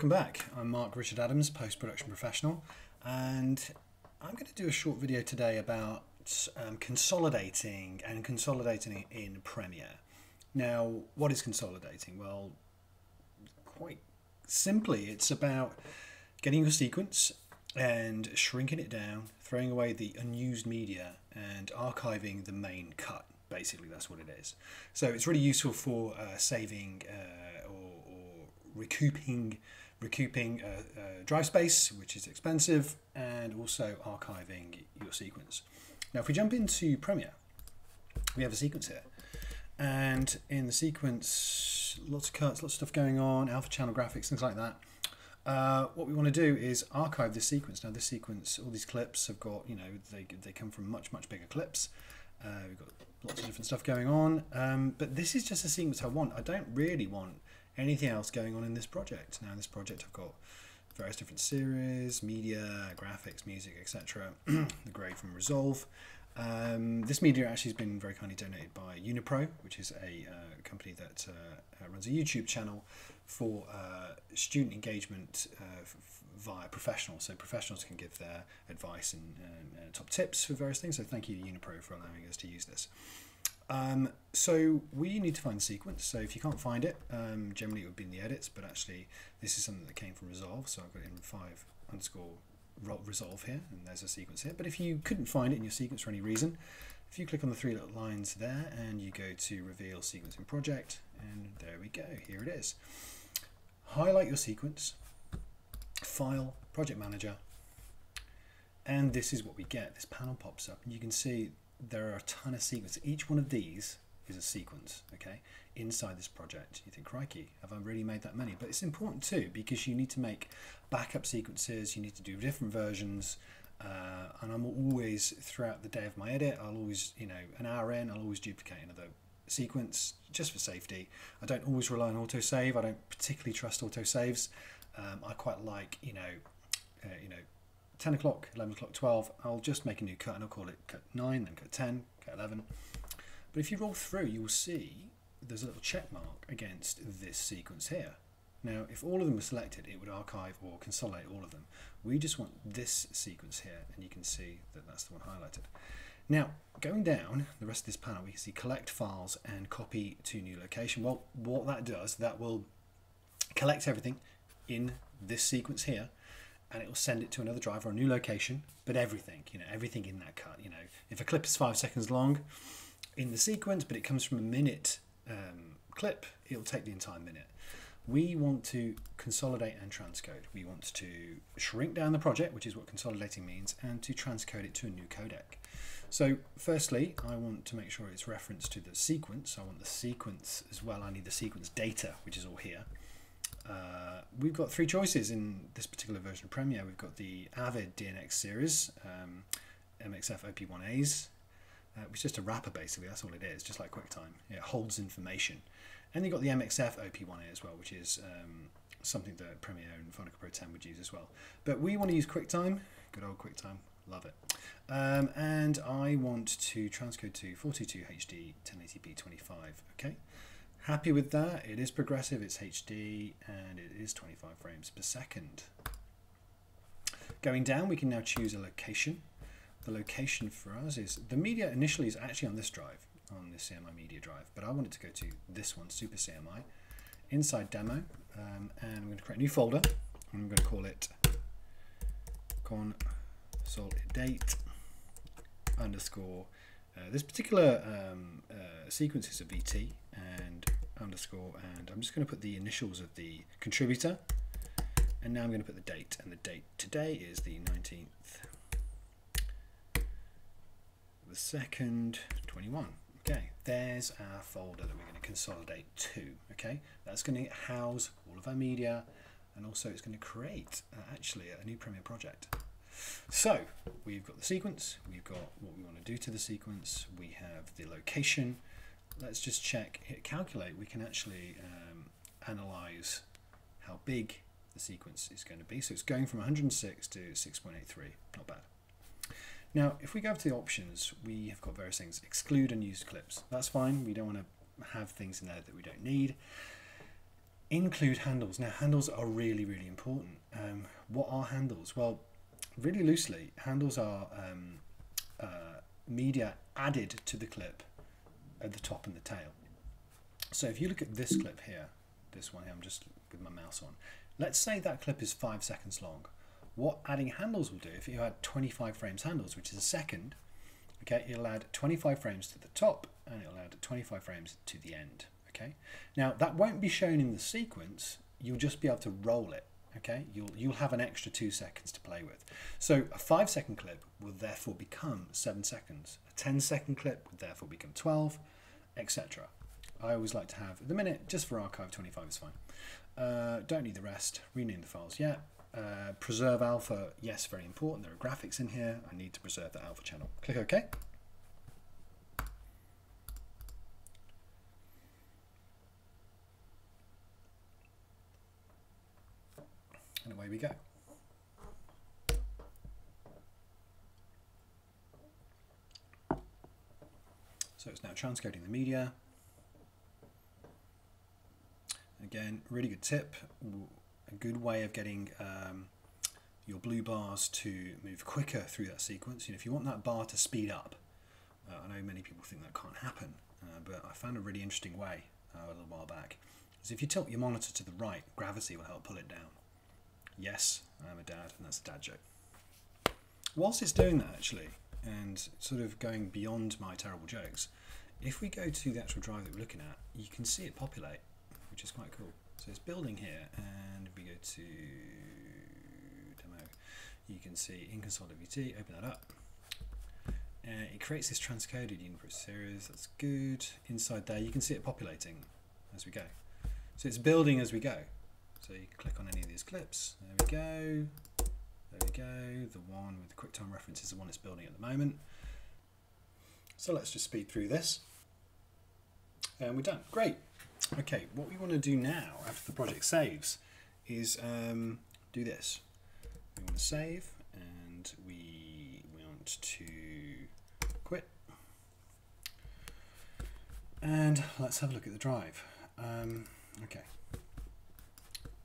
welcome back. I'm Mark Richard Adams, post-production professional, and I'm going to do a short video today about um, consolidating and consolidating in Premiere. Now, what is consolidating? Well, quite simply, it's about getting your sequence and shrinking it down, throwing away the unused media, and archiving the main cut. Basically, that's what it is. So it's really useful for uh, saving uh, recouping, recouping uh, uh, drive space, which is expensive, and also archiving your sequence. Now, if we jump into Premiere, we have a sequence here. And in the sequence, lots of cuts, lots of stuff going on, alpha channel graphics, things like that. Uh, what we want to do is archive this sequence. Now this sequence, all these clips have got, you know, they, they come from much, much bigger clips. Uh, we've got lots of different stuff going on, um, but this is just a sequence I want. I don't really want anything else going on in this project. Now in this project I've got various different series, media, graphics, music, etc. the grade from Resolve. Um, this media actually has been very kindly donated by Unipro, which is a uh, company that uh, runs a YouTube channel for uh, student engagement uh, via professionals. So professionals can give their advice and, and top tips for various things. So thank you to Unipro for allowing us to use this. Um, so we need to find the sequence. So if you can't find it, um, generally it would be in the edits, but actually this is something that came from Resolve. So I've got it in five underscore resolve here, and there's a sequence here. But if you couldn't find it in your sequence for any reason, if you click on the three little lines there and you go to reveal sequence in project, and there we go, here it is. Highlight your sequence, file, project manager, and this is what we get. This panel pops up, and you can see there are a ton of sequences. Each one of these is a sequence, okay, inside this project. You think, crikey, have I really made that many? But it's important too, because you need to make backup sequences, you need to do different versions, uh, and I'm always, throughout the day of my edit, I'll always, you know, an hour in, I'll always duplicate another sequence just for safety. I don't always rely on autosave. I don't particularly trust autosaves. Um, I quite like, you know, uh, you know, 10 o'clock, 11 o'clock, 12, I'll just make a new cut and I'll call it cut 9, then cut 10, cut 11. But if you roll through, you'll see there's a little check mark against this sequence here. Now, if all of them were selected, it would archive or consolidate all of them. We just want this sequence here, and you can see that that's the one highlighted. Now, going down the rest of this panel, we can see collect files and copy to new location. Well, what that does, that will collect everything in this sequence here, and it will send it to another drive or a new location, but everything, you know, everything in that cut, you know, if a clip is five seconds long in the sequence, but it comes from a minute um, clip, it'll take the entire minute. We want to consolidate and transcode. We want to shrink down the project, which is what consolidating means, and to transcode it to a new codec. So firstly, I want to make sure it's referenced to the sequence. I want the sequence as well. I need the sequence data, which is all here. Uh, we've got three choices in this particular version of Premiere. We've got the Avid DNX series, um, MXF OP1As, uh, which is just a wrapper basically, that's all it is, just like QuickTime. It holds information. And you've got the MXF OP1A as well, which is um, something that Premiere and Cut Pro 10 would use as well. But we want to use QuickTime, good old QuickTime, love it. Um, and I want to transcode to 42 HD 1080p 25, okay? Happy with that, it is progressive, it's HD, and it is 25 frames per second. Going down, we can now choose a location. The location for us is, the media initially is actually on this drive, on this CMI media drive, but I want it to go to this one, Super CMI, inside demo, um, and I'm going to create a new folder, and I'm going to call it consolidate underscore. Uh, this particular um, uh, sequence is a VT and underscore, and I'm just going to put the initials of the contributor, and now I'm going to put the date, and the date today is the 19th, the second, 21. Okay, there's our folder that we're going to consolidate to. Okay, that's going to house all of our media, and also it's going to create uh, actually a new Premiere project. So we've got the sequence, we've got what we want to do to the sequence, we have the location. Let's just check, hit calculate, we can actually um, analyze how big the sequence is going to be. So it's going from 106 to 6.83, not bad. Now, if we go to the options, we have got various things. Exclude unused clips. That's fine. We don't want to have things in there that we don't need. include handles. Now, handles are really, really important. Um, what are handles? Well, really loosely, handles are um, uh, media added to the clip at the top and the tail. So if you look at this clip here, this one here, I'm just with my mouse on. Let's say that clip is five seconds long. What adding handles will do, if you add 25 frames handles, which is a second, okay, it'll add 25 frames to the top and it'll add 25 frames to the end, okay? Now that won't be shown in the sequence, you'll just be able to roll it, okay? You'll, you'll have an extra two seconds to play with. So a five second clip will therefore become seven seconds. A 10 second clip would therefore become 12, etc. I always like to have the minute just for archive 25 is fine. Uh, don't need the rest. Rename the files yet. Uh, preserve alpha, yes, very important. There are graphics in here. I need to preserve the alpha channel. Click OK. And away we go. So it's now transcoding the media. Again, really good tip, a good way of getting um, your blue bars to move quicker through that sequence. You know, if you want that bar to speed up, uh, I know many people think that can't happen, uh, but I found a really interesting way uh, a little while back. Is if you tilt your monitor to the right, gravity will help pull it down. Yes, I'm a dad, and that's a dad joke. Whilst it's doing that, actually, and sort of going beyond my terrible jokes, if we go to the actual drive that we're looking at, you can see it populate which is quite cool. So it's building here, and if we go to demo. You can see in console.vt, open that up. Uh, it creates this transcoded Unipro series, that's good. Inside there, you can see it populating as we go. So it's building as we go. So you click on any of these clips. Go. There we go. The one with the QuickTime reference is the one it's building at the moment. So let's just speed through this. And we're done. Great. Okay, what we want to do now, after the project saves, is um, do this. We want to save, and we want to quit. And let's have a look at the drive. Um, okay,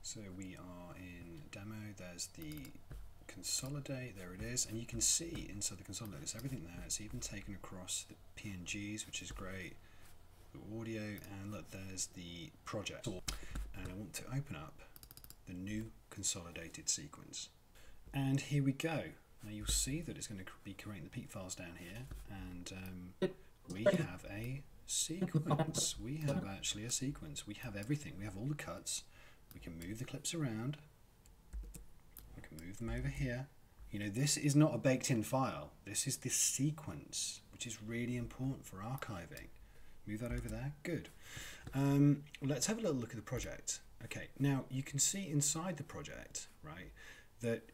so we are in demo. There's the consolidate, there it is, and you can see inside the consolidate, there's everything there. It's even taken across the PNGs, which is great audio and look there's the project. And I want to open up the new consolidated sequence. And here we go. Now you'll see that it's going to be creating the peak files down here and um, we have a sequence. We have actually a sequence. We have everything. We have all the cuts. We can move the clips around move them over here you know this is not a baked in file this is the sequence which is really important for archiving Move that over there. Good. Um, let's have a little look at the project. Okay, now you can see inside the project, right, that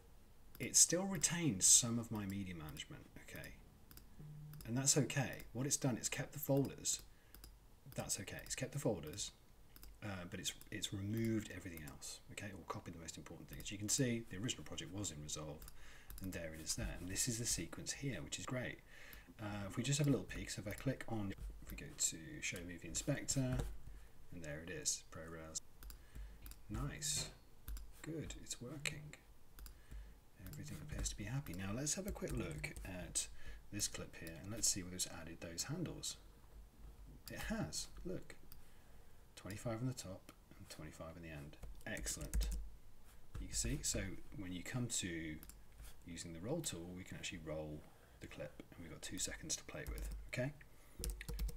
it still retains some of my media management, okay? And that's okay. What it's done, it's kept the folders. That's okay. It's kept the folders, uh, but it's it's removed everything else, okay? Or copied the most important things. You can see the original project was in Resolve, and there it is there. And this is the sequence here, which is great. Uh, if we just have a little peek, so if I click on if we go to Show Movie Inspector, and there it is, ProRes. Nice. Good, it's working. Everything appears to be happy. Now let's have a quick look at this clip here, and let's see whether it's added those handles. It has, look. 25 on the top and 25 in the end. Excellent. You can see, so when you come to using the roll tool, we can actually roll the clip, and we've got two seconds to play with, okay?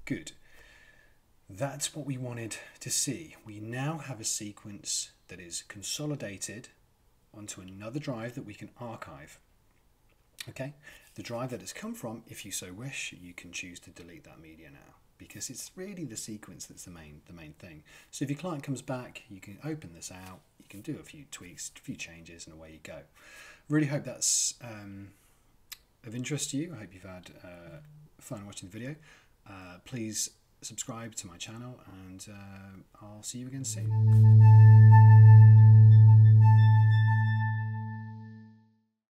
Good. That's what we wanted to see. We now have a sequence that is consolidated onto another drive that we can archive. Okay, the drive that has come from, if you so wish, you can choose to delete that media now because it's really the sequence that's the main the main thing. So if your client comes back, you can open this out, you can do a few tweaks, a few changes, and away you go. Really hope that's um, of interest to you. I hope you've had uh, fun watching the video. Uh, please subscribe to my channel and uh, I'll see you again soon.